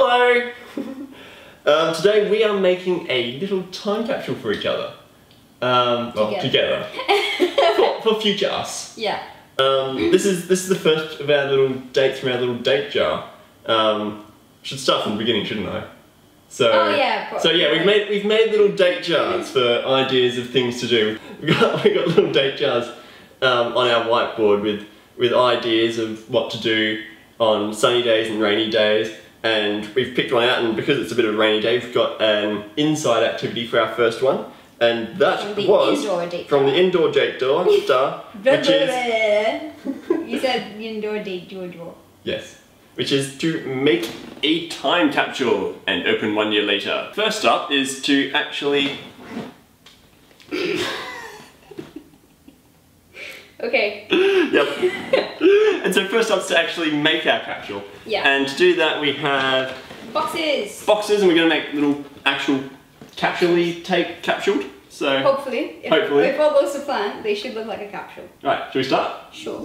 Hello! um, today we are making a little time capsule for each other. Um, well, Together. together. for, for future us. Yeah. Um, this is this is the first of our little dates from our little date jar. Um, should start from the beginning, shouldn't I? So, Oh, yeah, So yeah, we've made we've made little date jars for ideas of things to do. We got we got little date jars um, on our whiteboard with with ideas of what to do on sunny days and rainy days. And we've picked one out, and because it's a bit of a rainy day, we've got an inside activity for our first one. And that From the was from the indoor date door, jar, which is you said indoor date Jojo. Yes. Which is to make a time capsule and open one year later. First up is to actually. Okay. Yep. and so first up is to actually make our capsule. Yeah. And to do that we have Boxes. boxes and we're going to make little actual capsule take capsuled. So, Hopefully. If, Hopefully. If all goes to plan, they should look like a capsule. right, should we start? Sure.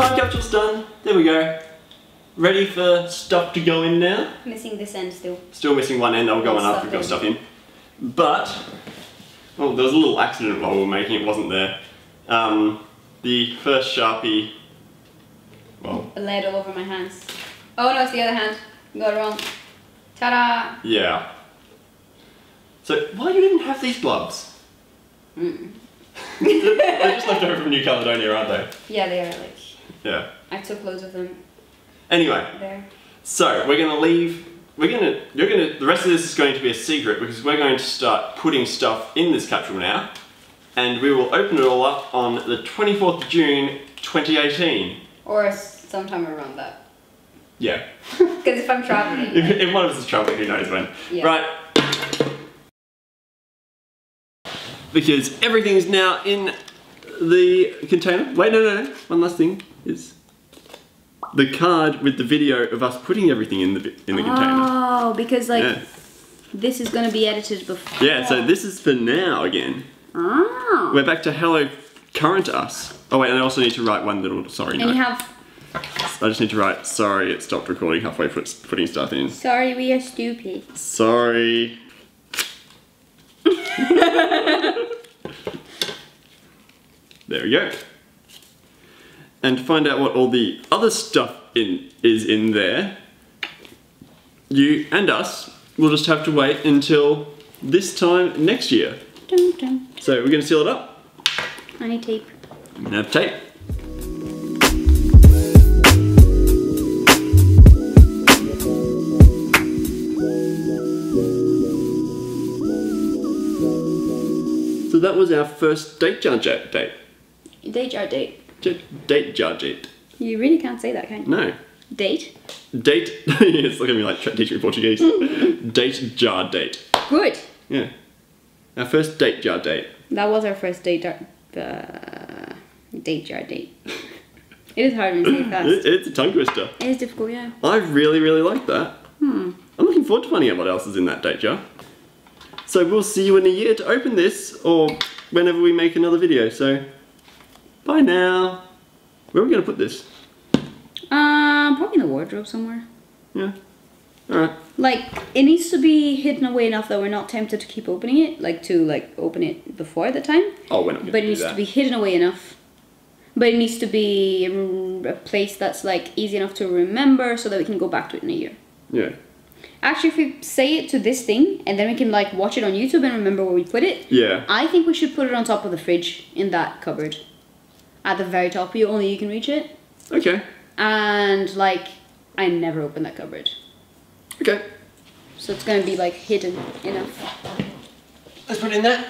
Time capsule's done. There we go. Ready for stuff to go in now? Missing this end still. Still missing one end, I'll go on after we've got stuff in. But, well, there was a little accident while we were making it, wasn't there? Um, the first Sharpie, well, Lead all over my hands. Oh no, it's the other hand. Got it wrong. Ta-da! yeah. So, why do you even have these gloves? Mm. They're just left over from New Caledonia, aren't they? Yeah, they are like. Yeah. I took loads of them Anyway, there. so we're gonna leave. We're gonna. You're gonna. The rest of this is going to be a secret because we're going to start putting stuff in this capsule now, and we will open it all up on the 24th of June, 2018. Or sometime around that. Yeah. Because if I'm traveling. If, if one of us is traveling, who knows when? Yeah. Right. Because everything is now in the container. Wait, no, no, no. One last thing is the card with the video of us putting everything in the in the container. Oh, because like Yeah. this is gonna be edited before. Yeah. So this is for now again. Oh. We're back to hello current us. Oh wait, and I also need to write one little sorry And note. you have. I just need to write sorry. It stopped recording halfway put, putting stuff in. Sorry, we are stupid. Sorry. there we go. And to find out what all the other stuff in is in there, you and us will just have to wait until this time next year. Dun, dun. So we're going to seal it up. I need tape. I'm going to have tape. Was our first date jar date. Date jar date. J- Date jar date. You really can't say that, can you? No. Date. Date. it's look at me like teaching to me Portuguese. date jar date. Good. Yeah. Our first date jar date. That was our first date jar. Uh, date jar date. it is hard you say fast. It, it's a tongue twister. It is difficult, yeah. I really, really like that. Hmm. I'm looking forward to finding out what else is in that date jar. So we'll see you in a year to open this, or whenever we make another video. So, bye now. Where are we going to put this? Um, probably in the wardrobe somewhere. Yeah. Alright. Like, it needs to be hidden away enough that we're not tempted to keep opening it, like to like open it before the time. Oh, we're not But it needs that. to be hidden away enough. But it needs to be mm, a place that's like easy enough to remember so that we can go back to it in a year. Yeah. Actually, if we say it to this thing and then we can like watch it on YouTube and remember where we put it, Yeah. I think we should put it on top of the fridge in that cupboard. At the very top, you only you can reach it. Okay. And like, I never open that cupboard. Okay. So it's gonna be like hidden enough. Let's put it in there.